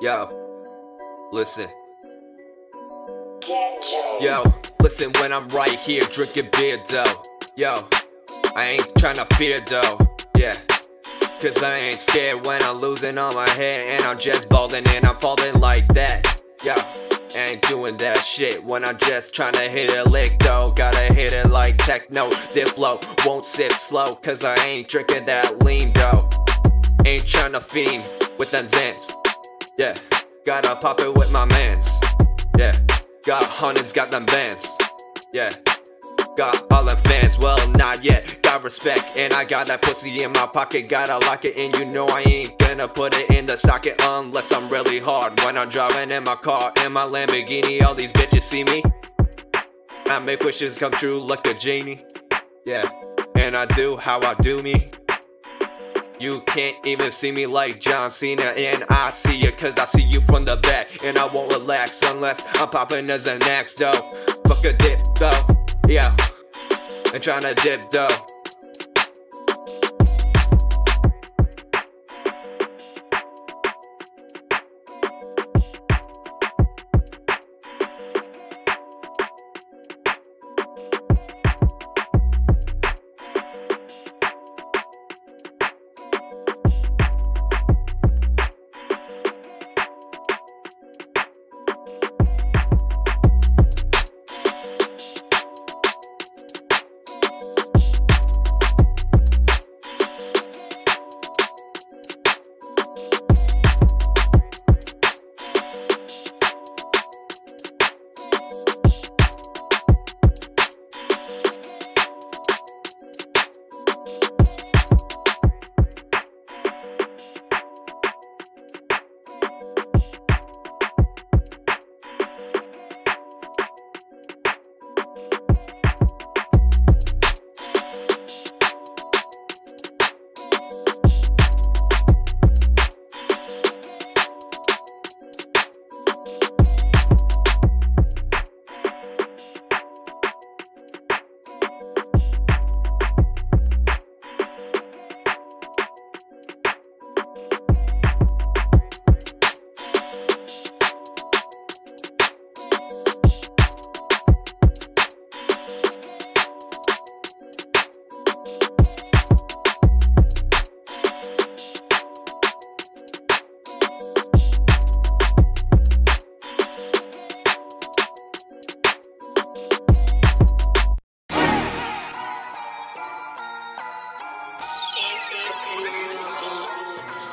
Yo, listen. Yo, listen when I'm right here drinking beer though. Yo, I ain't tryna fear though. Yeah. Cause I ain't scared when I'm losing all my hair and I'm just balding and I'm falling like that. Yo, ain't doing that shit when I'm just tryna hit a lick though. Gotta hit it like techno, diplo. Won't sip slow cause I ain't drinking that lean though. Ain't tryna fiend with them Zans. Yeah, gotta pop it with my mans. Yeah, got hundreds, got them bands. Yeah, got all them fans. Well, not yet. Got respect, and I got that pussy in my pocket. Gotta lock it in, you know I ain't gonna put it in the socket unless I'm really hard. When I'm driving in my car, in my Lamborghini, all these bitches see me. I make wishes come true like a genie. Yeah, and I do how I do me. You can't even see me like John Cena And I see you cause I see you from the back And I won't relax unless I'm popping as an axe though. Fuck a dip though, yeah And tryna dip though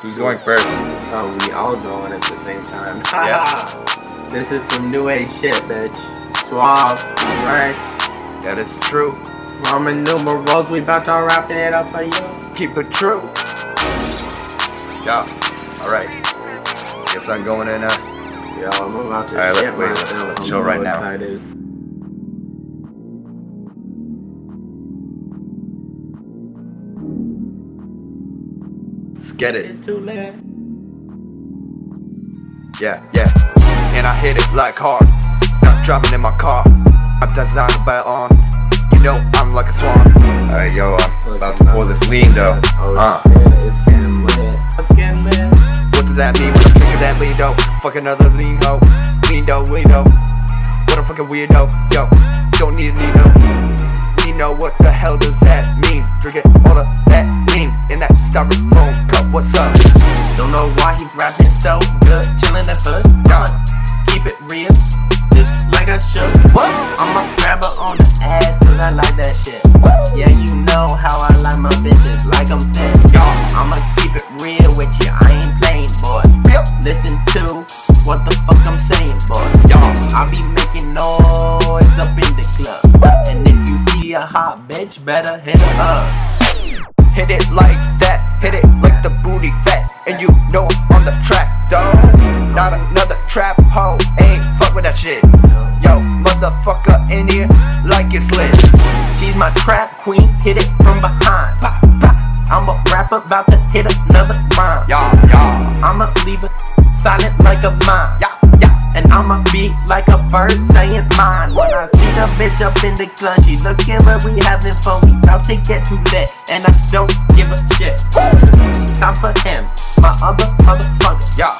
Who's going first? Oh, we all going at the same time. Yeah. this is some new age shit, bitch. Suave, right? That is true. Ramen Numerals, we about to wrap it up for you. Keep it true. Yeah. Alright. Guess I'm going in uh Yeah, I'm about to Alright, shit let- wait, myself. let's I'm chill so right now. excited. let's get it. It's too late. Yeah, yeah. And I hit it like hard. Not driving in my car. I'm designed to bet on. You know I'm like a swan. Alright, yo, I'm about to pour this lean though. Uh, it's getting lit. It's getting lit. what does that mean when I'm drinking that lean though? Fuck another lean hoe. Lean though, lean though. What a fucking weirdo. Yo, don't need a Nino. Nino, what the hell does that mean? Drinking all of that styrofoam cup. What's up? Don't know why he's rapping so good. Chillin' at first. Yeah. Keep it real. Just like I should. What? I'ma grab her on the ass cause I like that shit. Yeah, you know how I the booty fat, and you know I'm on the track, dog. Not another trap hoe, ain't fuck with that shit. Yo, motherfucker in here like it's lit. She's my trap queen, hit it from behind. Pop, pop, I'm a rapper about to hit another rhyme. yeah, I'ma leave it silent like a yeah. And I'ma be like a bird saying mine. When I see the bitch up in the club, she looking where we having fun. We about to get too lit, and I don't give a shit. Time for him, my other motherfucker. Yeah,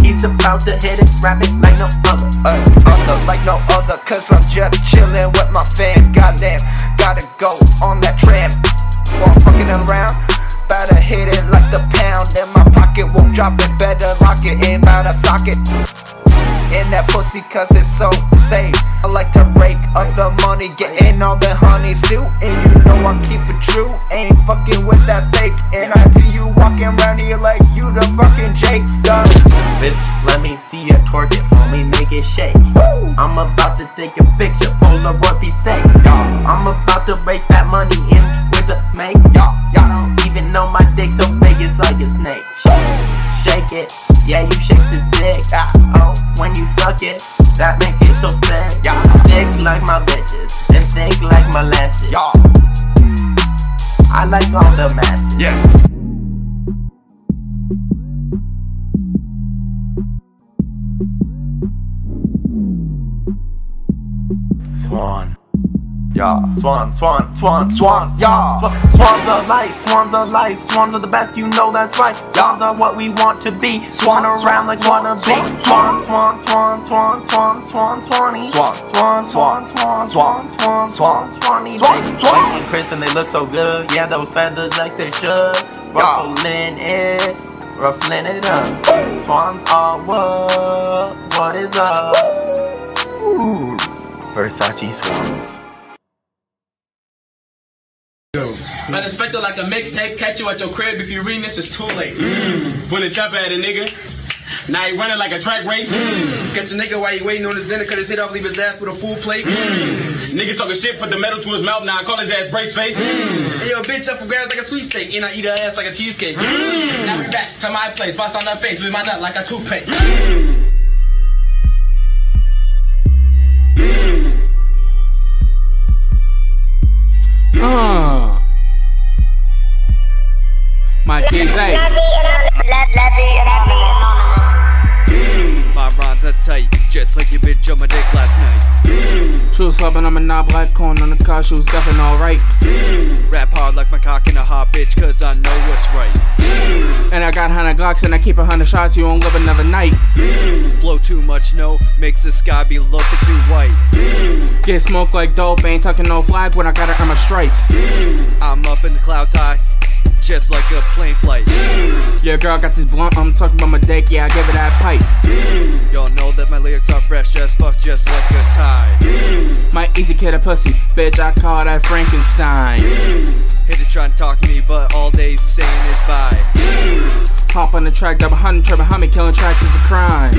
He's about to hit it, rap it like no other. Uh, other like no other, cause I'm just chillin' with my fans. Goddamn, gotta go on that tram. While fucking around, better hit it like the pound. In my pocket won't drop it, better lock it in by the socket in that pussy cause it's so safe. I like to rake up the money, getting all the honeys too. And you know I keep it true, ain't fucking with that fake. And I see you walking around here like you the fucking Jake stuff. Bitch, let me see you twerk it for me, make it shake. I'm about to take a picture, Polaroid be safe. I'm about to break that money in with the make. Even though my dick so big, it's like a snake. Shake it, yeah, you shake the dick. Oh, when you suck it, that make it so thick. Thick like my bitches, and thick like my lashes. Y'all I like all the masses. Yeah. Swan. Yeah. Swan, swan, swan, swan, Yeah. swan. Swans are life, swans are life, swans are the best, you know that's right. Swans are what we want to be, swan around like wanna be. Swan, swan, swan, swan, swan, swan, swanny. Swan. swan, swan, swan, swan, swan, swan, swanny. Swan, swan. Chris and they look so good, yeah, those feathers like they should. Ruffling it, ruffling it up. Swans are what, what is up? Ooh, Versace swans. Unexpected like a mixtape, catch you at your crib. If you read this, it's too late. Mm. Put a chop at a nigga. Now he running like a track race. Mm. Catch a nigga while he waiting on his dinner, cut his head off, leave his ass with a full plate. Mm. Nigga talking shit, put the metal to his mouth. Now I call his ass brace face. Hey, yo, bitch up for grabs like a sweepstake, and I eat her ass like a cheesecake. Now we back to my place, bust on her face with my nut like a toothpaste. Uh. My kids, hey. My rhymes are tight, just like your bitch on my dick last night. True swapping on my knob black corn on the car shoes, definitely alright. Rap hard like my cock in a hot bitch, cause I know what's right. And I got 100 Glocks and I keep a 100 shots, you won't live another night. Blow too much, no, makes the sky be looking too white. Get smoked like dope, ain't tucking no flag when I gotta earn my stripes. I'm up in the clouds high, just like a plane flight. Yeah, girl, I got this blunt, I'm talking about my dick, yeah, I give it that pipe. Y'all know that my lyrics are fresh as fuck, just like a tie. My easy kid a pussy, bitch, I call that Frankenstein. Haters try to talk to me, but all they saying is bye. Hop on the track, double hundred, triple behind me, killing tracks is a crime.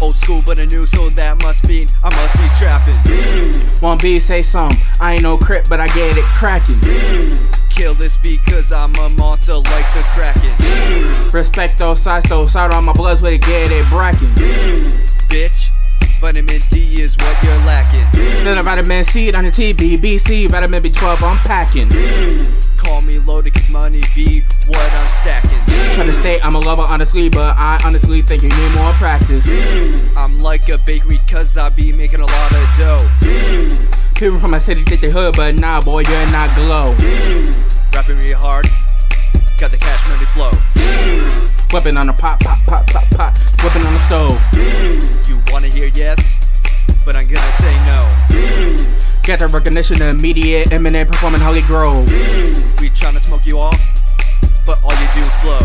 Old school, but a new, so that must mean I must be trapping. One B say some, I ain't no crip, but I get it cracking. Kill this cause I'm a monster like the Kraken. Respect those sides, those side on my bloods, let it get it bracking. Bitch, vitamin D is what you're lacking. Then a vitamin C on the TBBC, vitamin B12 I'm packing. Call me loaded, cause money be what I'm stacking. Try to stay, I'm a lover honestly, but I honestly think you need more practice. I'm like a bakery, cause I be making a lot of dough. People from my city think they hood, but nah, boy, you're not glow. Rapping real hard, got the cash money flow. Whipping on the pot, pot, pot, pot, pot, whipping on the stove. You wanna hear yes, but I'm gonna say no. Get the recognition, immediate, imminent, performing Holy Grove. We tryna smoke you off, but all you do is blow.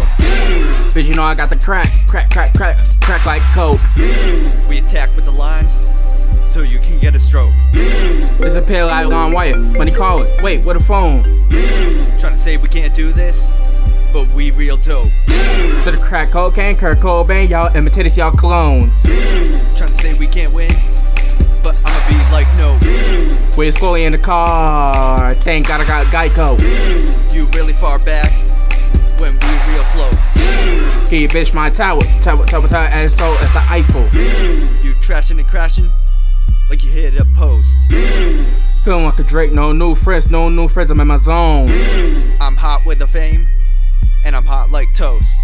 Bitch, you know I got the crack, crack, crack, crack, crack like coke. We attack with the lines, so you can get a stroke. Disappear like long wire. When he call it, wait, what a phone? Trying to say we can't do this, but we real dope. To the crack cocaine, Kurt Cobain, y'all imitators, y'all clones. Trying to say we can't win, but I'ma be like no. We're slowly in the car. Thank God I got Geico. You really far back when we real close. Can you bitch my tower? Tower, tower, tower, and so it's the Eiffel. You trashing and crashing like you hit a post. Feeling like a Drake, no new friends, no new friends, I'm in my zone. I'm hot with the fame, and I'm hot like toast.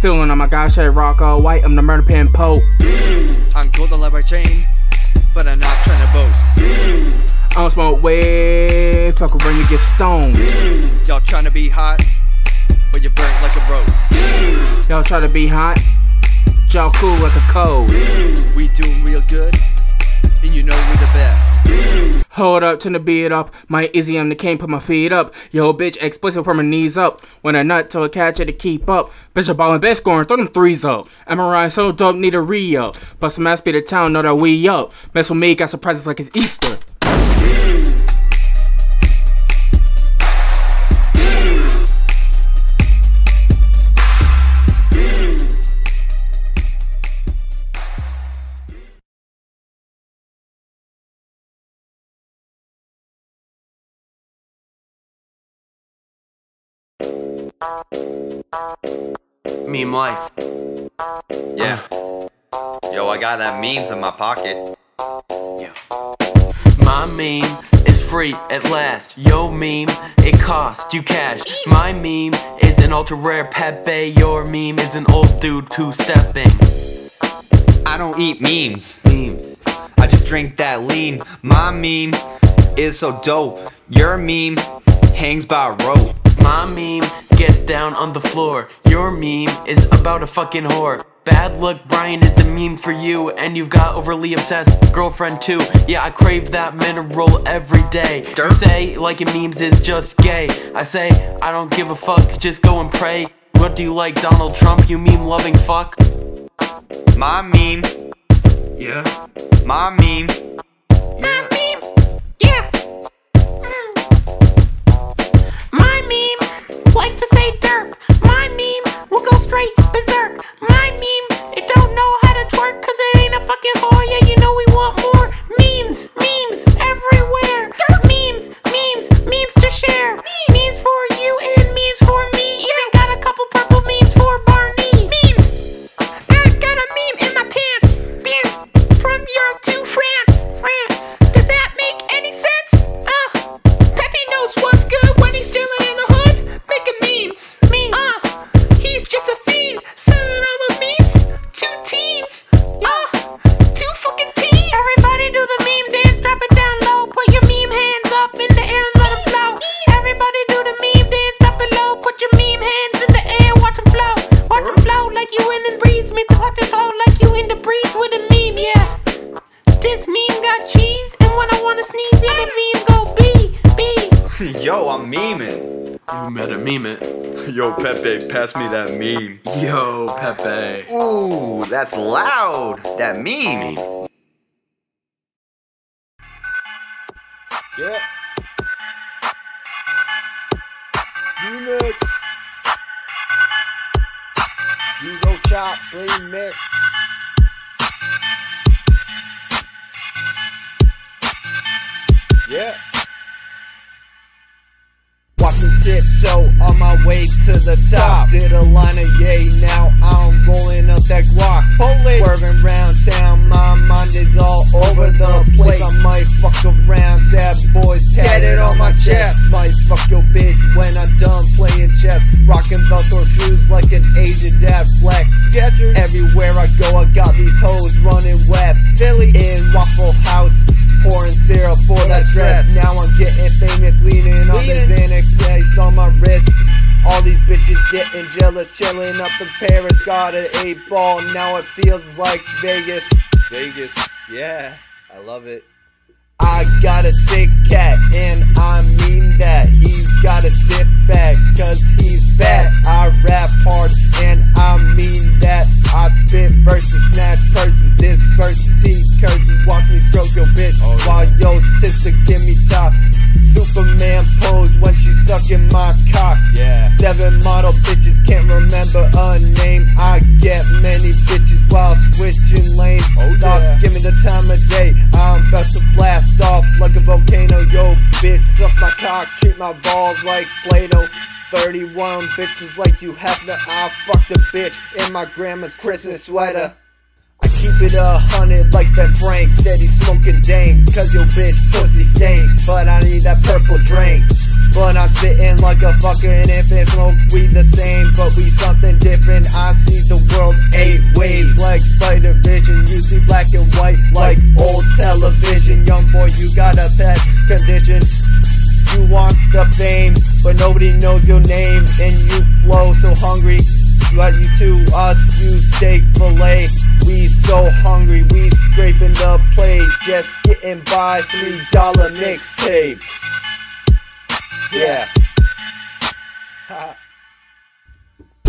Feeling on my gosh, I rock all white, I'm the murder pen Pope. I'm golden like my chain, but I'm not trying to boast. I don't smoke weed, fuck around, you get stoned. Y'all trying to be hot, but you burnt like a roast. Y'all try to be hot, y'all cool like a cold. We doing real good, and you know we're the best. Hold up, turn the beat up. My Izzy, I'm the king, put my feet up. Yo, bitch, explicit from my knees up. When I nut till I catch it to keep up. Bitch, I'm ballin' best scoring, throw them threes up. MRI so dope, need a re up. But some ass be the town, know that we up. Mess with me, got surprises like it's Easter. Meme life. Yeah. Yo, I got that memes in my pocket. Yeah. My meme is free at last. Yo meme, it cost you cash. My meme is an ultra rare Pepe. Your meme is an old dude two stepping. I don't eat memes. Memes. I just drink that lean. My meme is so dope. Your meme hangs by a rope. My meme gets down on the floor. Your meme is about a fucking whore. Bad luck Brian is the meme for you, and you've got overly obsessed girlfriend too. Yeah, I crave that mineral every day. You say liking memes is just gay. I say I don't give a fuck, just go and pray. What do you like, Donald Trump? You meme loving fuck? My meme, Yeah. my meme. Yeah. Straight berserk. Better meme it. Yo, Pepe, pass me that meme. Yo, Pepe. Ooh, that's loud. That meme. Yeah. Remix. Judo Chop Remix. On my way to the top. Did a line of yay, now I'm rolling up that guac. Police swerving round town, my mind is all over the place. I might fuck around, sad boys tatted on my chest. Might fuck your bitch when I'm done playing chess. Rocking Velcro shoes like an Asian dad flex. Everywhere I go, I got these hoes running west. Philly in Waffle House. Pouring syrup for that stress. Now I'm getting famous, leaning On my wrist. All these bitches getting jealous, chilling up in Paris. Got an eight ball, now it feels like Vegas. Vegas, yeah, I love it. I got a sick cat, and I mean that. He's got a stiff back, cause he's fat. I rap hard, and I mean that. I spit verses, snatch purses, this verses, he curses. Watch me stroke your bitch oh, while your sister give me top. Superman pose when she's sucking my cock. Yeah. Seven model bitches can't remember a name. I get many bitches while switching lanes. Oh, Thoughts give me the time of day. I'm about to blast off like a volcano. Yo, bitch, suck my cock, treat my balls like Play-Doh. 31 bitches like you have to. I fucked a bitch in my grandma's Christmas sweater. It a hundred like Ben Frank, steady smoking dank, cause your bitch pussy stink. But I need that purple drink. But I'm spitting like a fucking infant, smoke weed the same, but we something different. I see the world eight ways like spider vision. You see black and white like old television. Young boy, you got a bad condition. You want the fame, but nobody knows your name, and you flow so hungry. You to us, you steak fillet. We so hungry, we scraping the plate. Just getting by three dollar mixtapes. Yeah.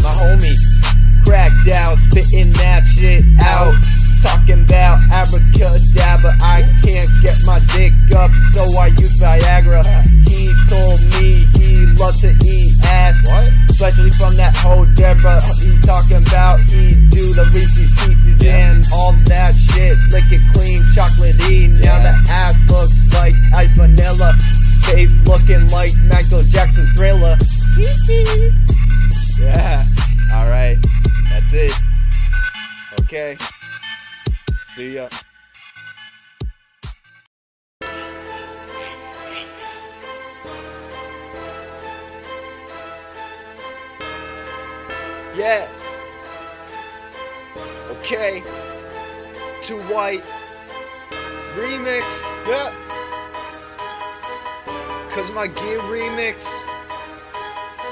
My homie cracked out, spitting that shit out. Talking about abracadabra, I can't get my dick up, so I use Viagra. He told me he loves to eat ass, especially from that whole Deborah. He talking about he do the Reese's Pieces and all that shit, lick it clean, chocolatey. Now the ass looks like ice vanilla, face looking like Michael Jackson Thriller. yeah, alright, that's it. Okay. See ya. Yeah. Okay. Too white. Remix. Yeah. Cause my gear remix.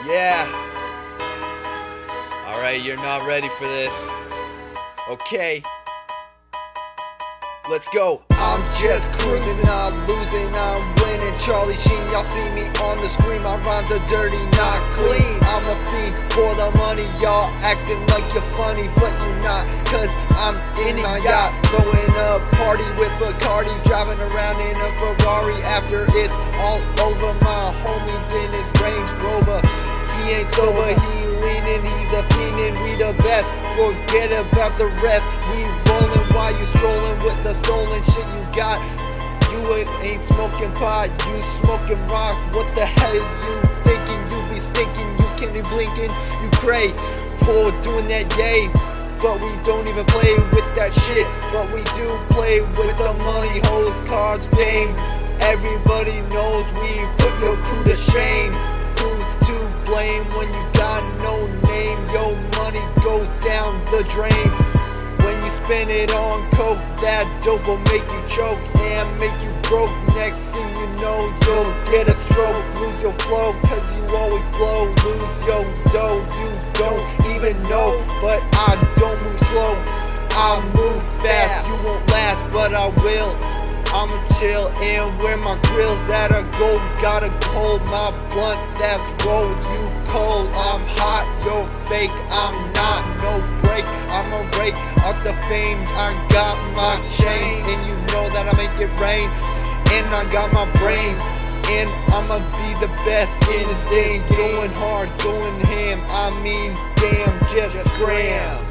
Yeah. Alright, you're not ready for this. Okay. Let's go. Just cruising, I'm losing, I'm winning. Charlie Sheen, y'all see me on the screen. My rhymes are dirty, not clean. I'm a fiend for the money, y'all acting like you're funny, but you're not. Cause I'm in my yacht, throwing a party with Bacardi, driving around in a Ferrari after it's all over. My homies in his Range Rover. He ain't sober, he leaning, he's a fiendin', we the best. Forget about the rest. We while you strolling with the stolen shit you got. You ain't smoking pot, you smoking rocks. What the hell you thinking? You be stinking, you can't be blinking, you cray for doing that yay. But we don't even play with that shit. But we do play with the money, hoes, cards, fame. Everybody knows we put your crew to shame. Who's to blame when you got no name? Your money goes down the drain. Spend it on coke, that dope will make you choke and make you broke. Next thing you know, you'll get a stroke. Lose your flow, cause you always blow. Lose your dough, you don't even know. But I don't move slow, I move fast. You won't last, but I will. I'ma chill and wear my grills that are gold. Gotta hold my blunt that's rolled. You cold, I'm hot, you're fake. I'm not, no break. I'm a rake off the fame. I got my chain, and you know that I make it rain. And I got my brains. And I'ma be the best in this game. Going hard, going ham. I mean, damn, just scram.